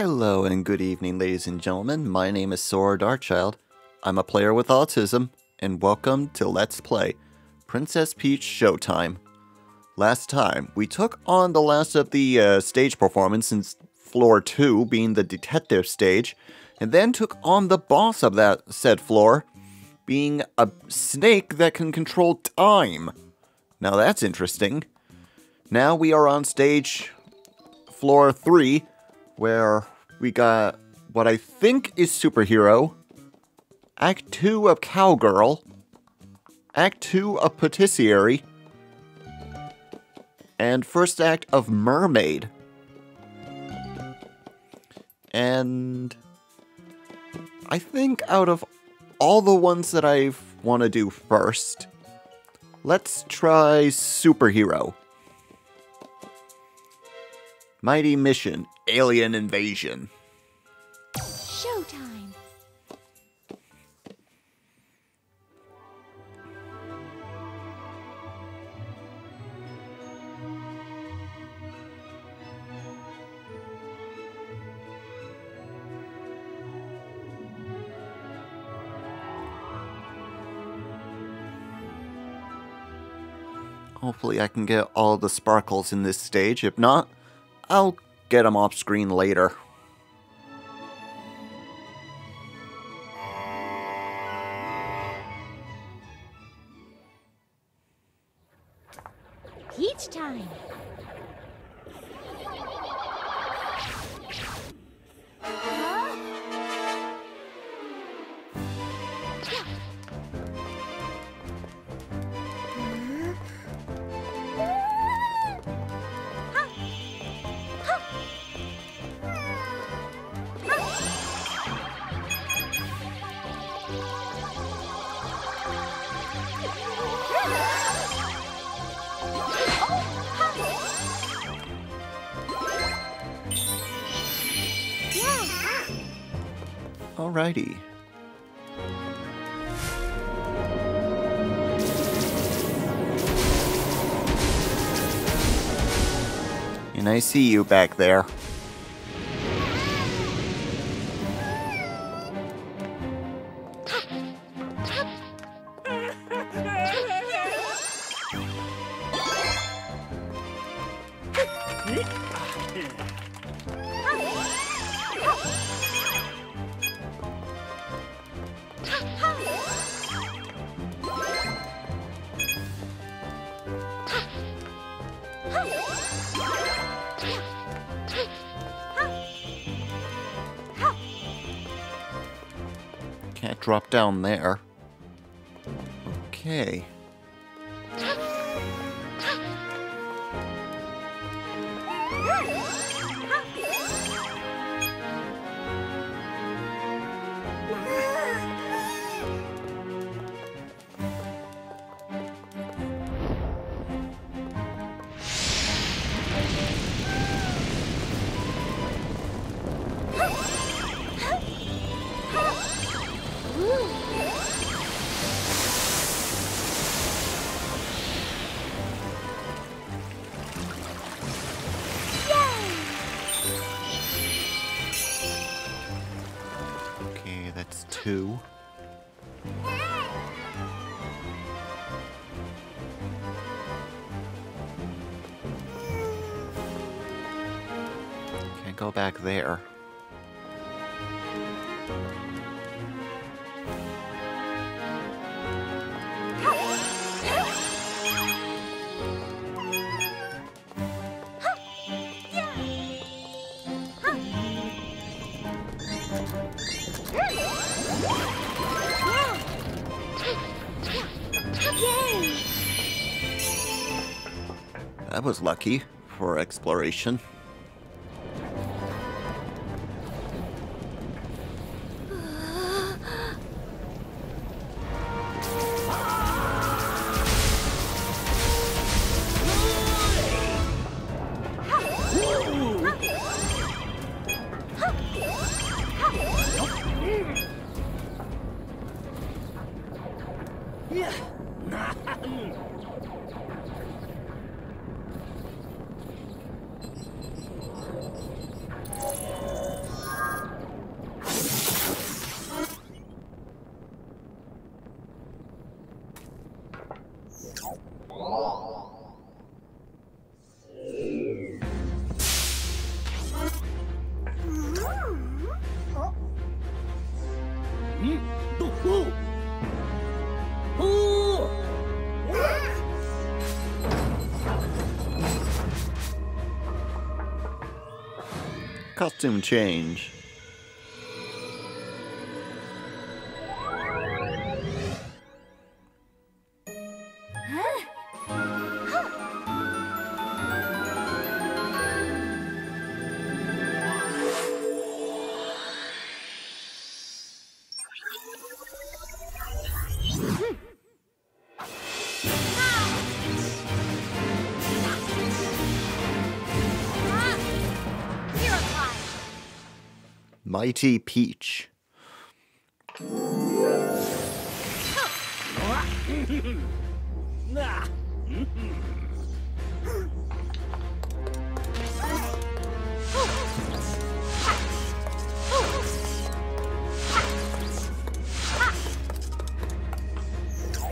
Hello and good evening, ladies and gentlemen. My name is Saur Darkchylde. I'm a player with autism, and welcome to Let's Play Princess Peach Showtime. Last time, we took on the last of the uh, stage performance since floor 2 being the detective stage, and then took on the boss of that said floor, being a snake that can control time. Now that's interesting. Now we are on stage floor 3, where we got what I think is Superhero, Act 2 of Cowgirl, Act 2 of Patissiere, and first act of Mermaid. And I think out of all the ones that I want to do first, let's try Superhero. Mighty Mission Alien Invasion. Showtime. Hopefully I can get all the sparkles in this stage. If not, I'll get them off screen later. Alrighty. And I see you back there. drop down there. Okay. Two. Can't go back there. Lucky for exploration. Costume change. Mighty Peach.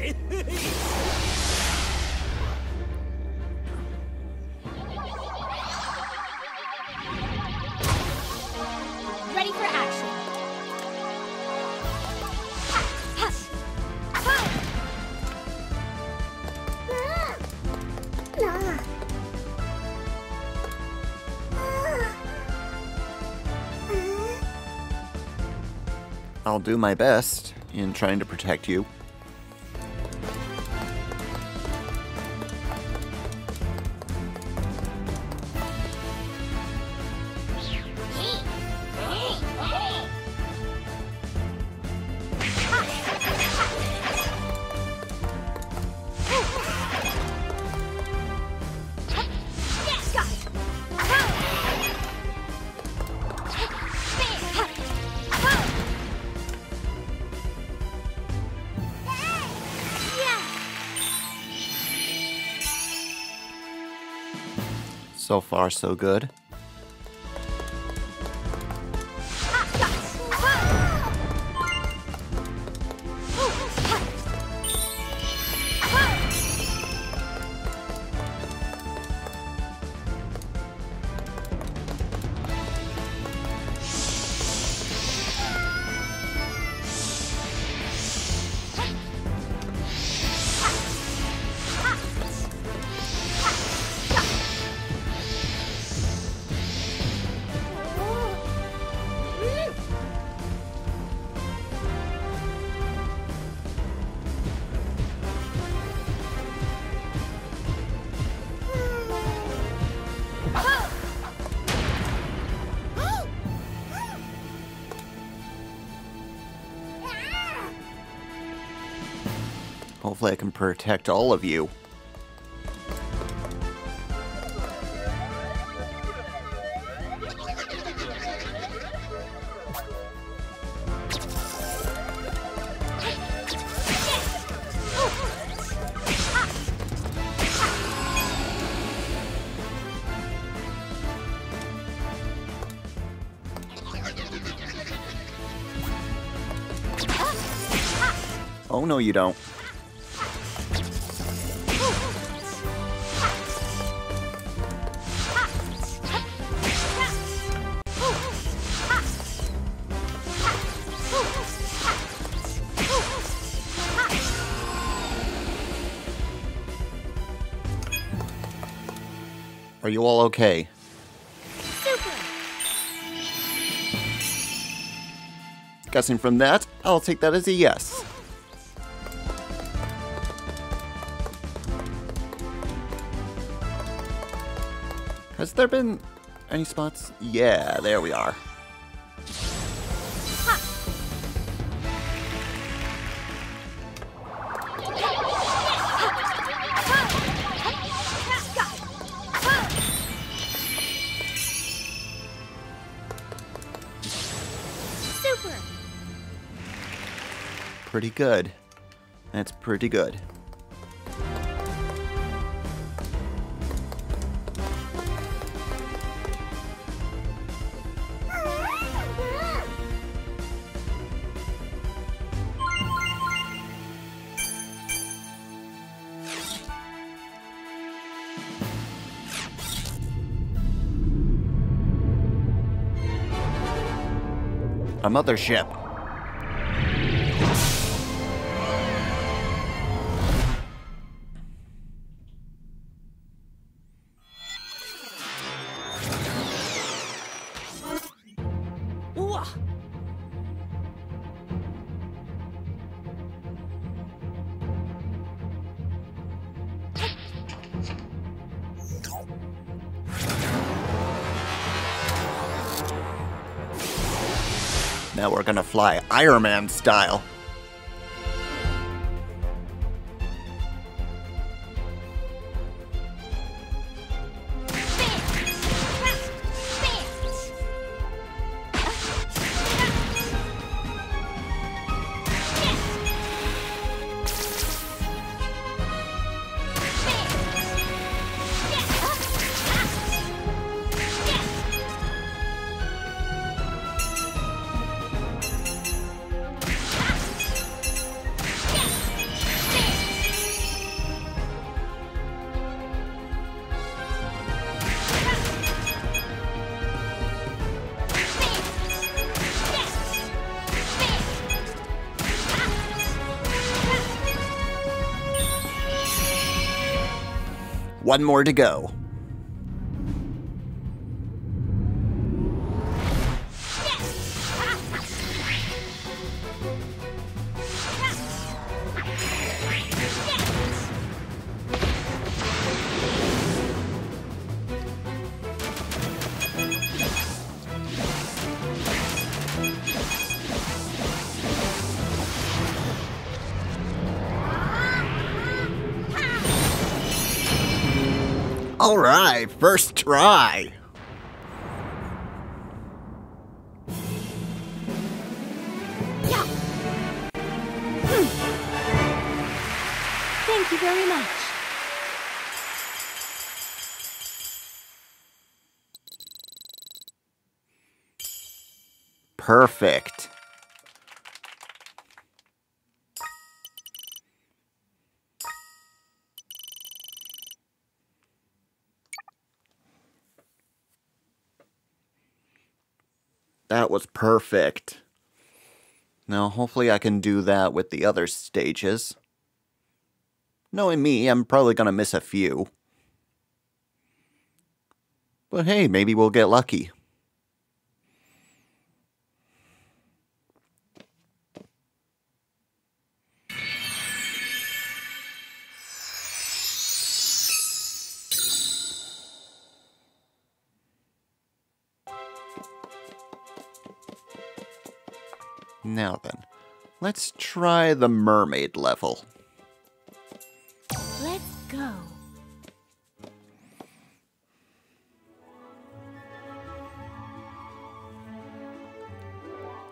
Ready I'll do my best in trying to protect you. So far, so good. Hopefully, I can protect all of you. Oh, no, you don't. Are you all okay? Guessing from that, I'll take that as a yes. Has there been any spots? Yeah, there we are. Pretty good. That's pretty good. A mothership. Gonna fly Iron Man style. One more to go. All right, first try. Hmm. Thank you very much. Perfect. That was perfect. Now, hopefully, I can do that with the other stages. Knowing me, I'm probably going to miss a few. But hey, maybe we'll get lucky. Now then, let's try the mermaid level. Let's go.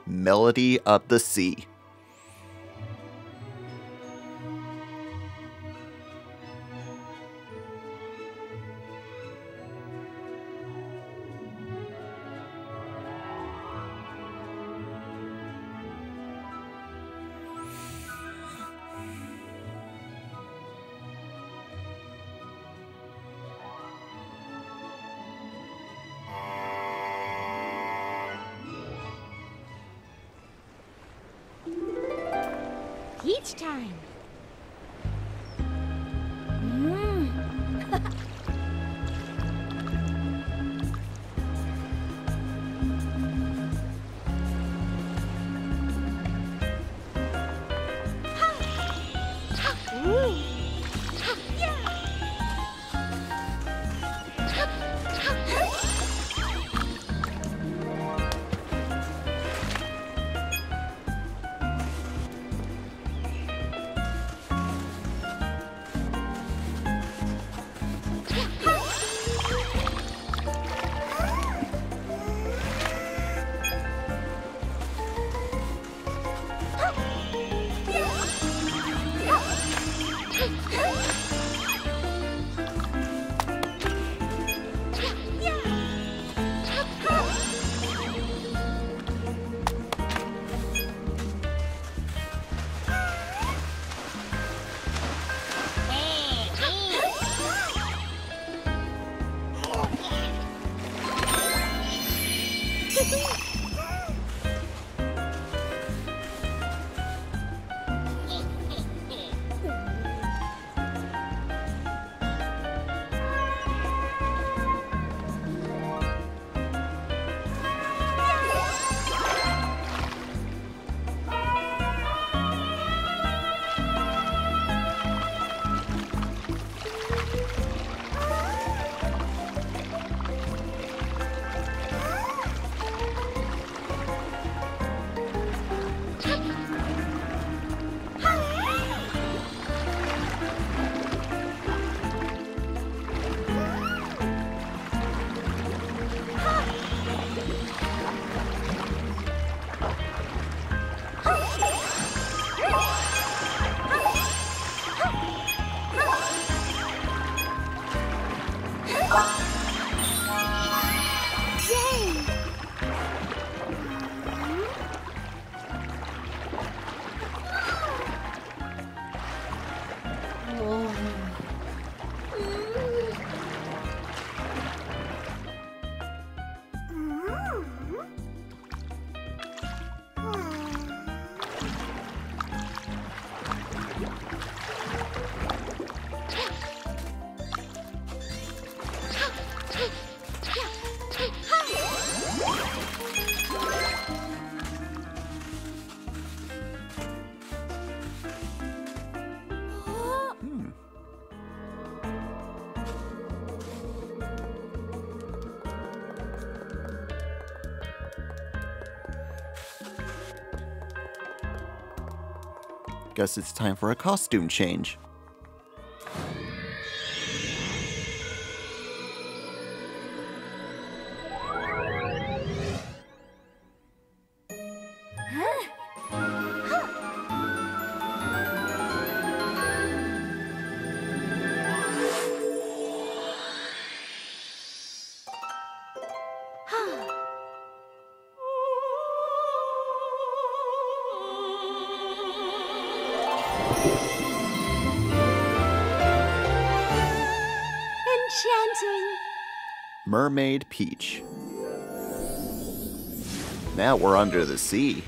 Melody of the Sea. Each time. It's time for a costume change. Mermaid Peach. Now we're under the sea.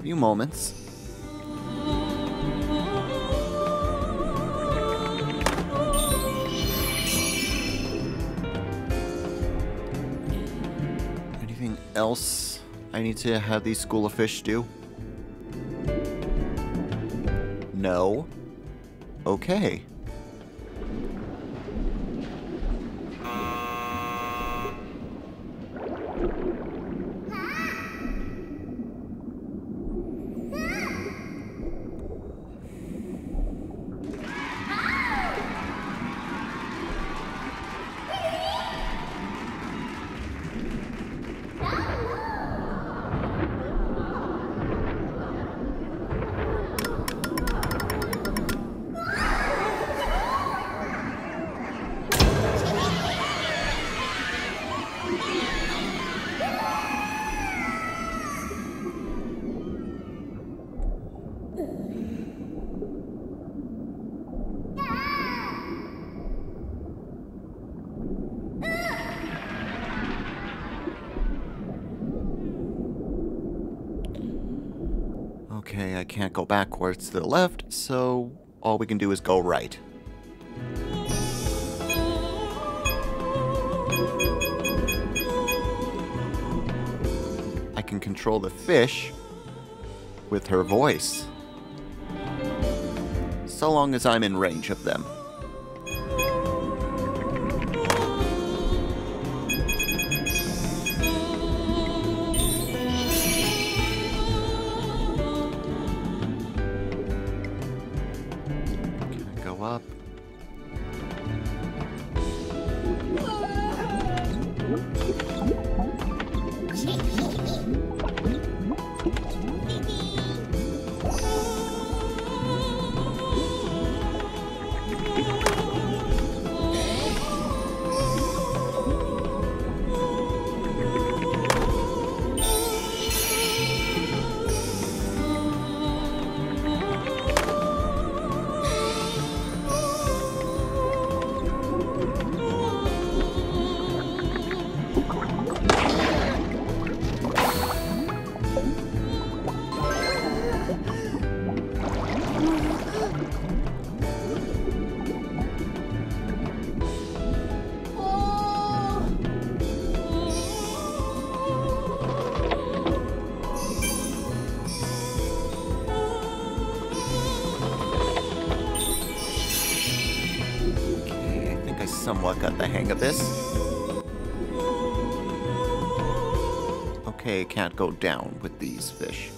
Few moments. Else I need to have these school of fish do? No. Okay. Okay, I can't go backwards to the left, so all we can do is go right. I can control the fish with her voice. Long as I'm in range of them. Somewhat got the hang of this. Okay, can't go down with these fish.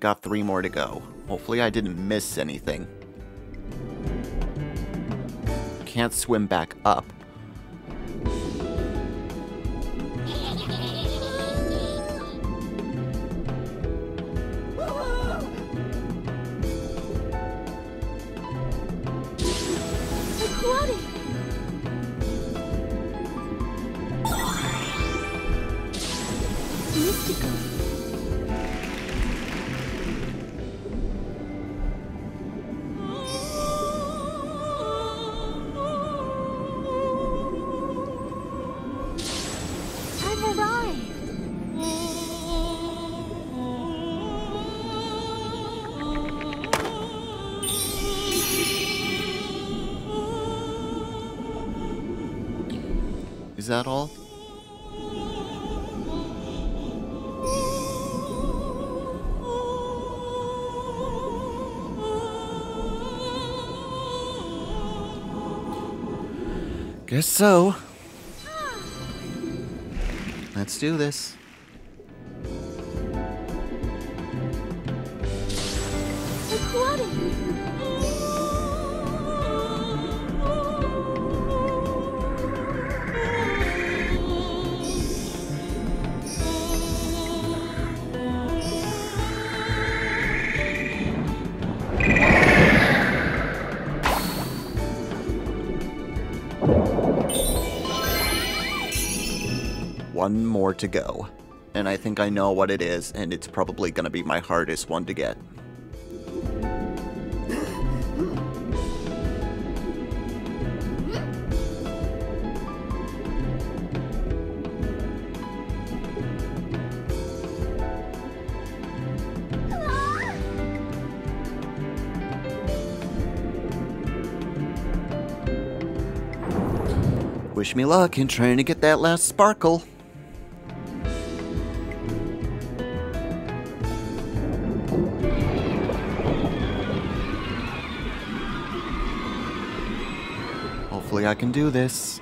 Got three more to go. Hopefully I didn't miss anything. Can't swim back up. I've arrived. Is that all? Guess so. Let's do this. Aquatic. One more to go. And I think I know what it is, and it's probably gonna be my hardest one to get. Wish me luck in trying to get that last sparkle. Can do this.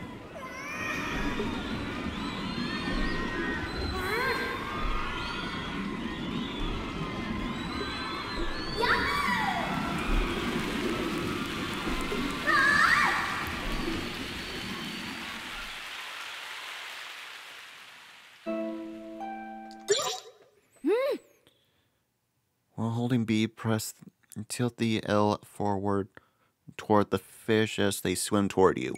While holding B, press tilt the L forward toward the fish as they swim toward you.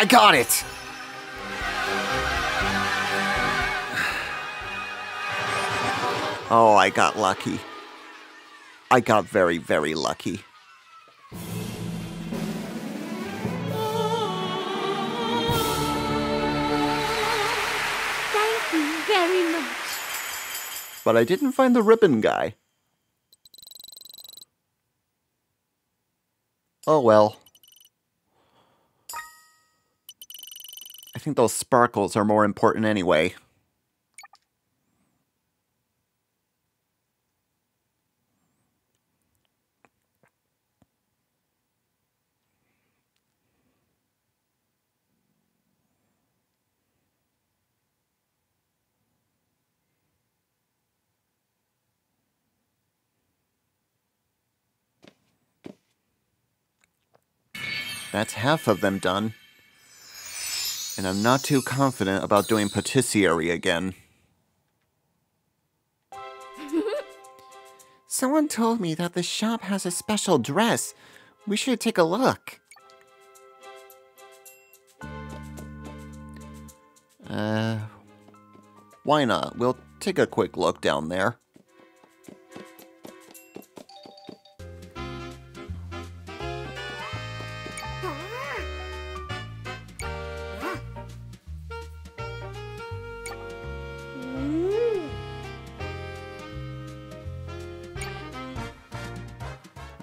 I got it! Oh, I got lucky. I got very, very lucky. Thank you very much. But I didn't find the ribbon guy. Oh well. Think those sparkles are more important anyway. That's half of them done. And I'm not too confident about doing patisserie again. Someone told me that the shop has a special dress. We should take a look. Uh, why not? We'll take a quick look down there.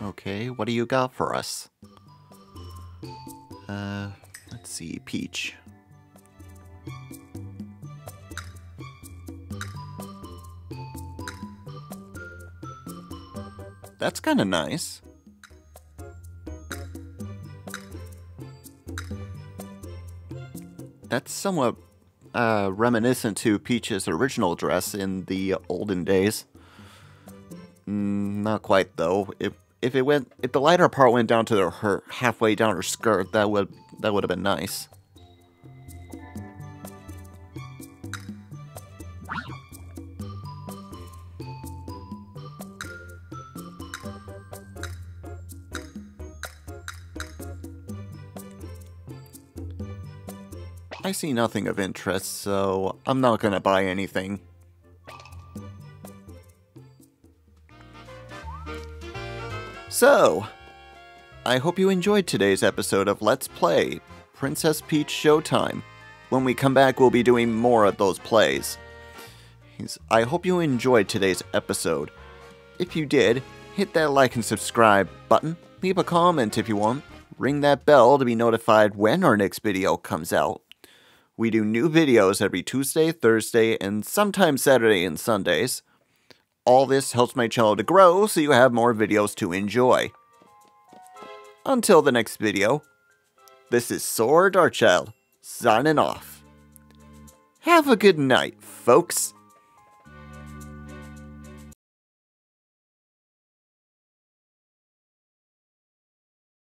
Okay, what do you got for us? Uh, let's see, Peach. That's kind of nice. That's somewhat uh, reminiscent to Peach's original dress in the olden days. Mm, not quite though. If if it went, if the lighter part went down to her halfway down her skirt, that would that would have been nice. I see nothing of interest, so I'm not gonna buy anything. So, I hope you enjoyed today's episode of Let's Play Princess Peach Showtime. When we come back, we'll be doing more of those plays. I hope you enjoyed today's episode. If you did, hit that like and subscribe button, leave a comment if you want, ring that bell to be notified when our next video comes out. We do new videos every Tuesday, Thursday, and sometimes Saturday and Sundays. All this helps my channel to grow so you have more videos to enjoy. Until the next video, this is Saur Darkchylde, signing off. Have a good night, folks.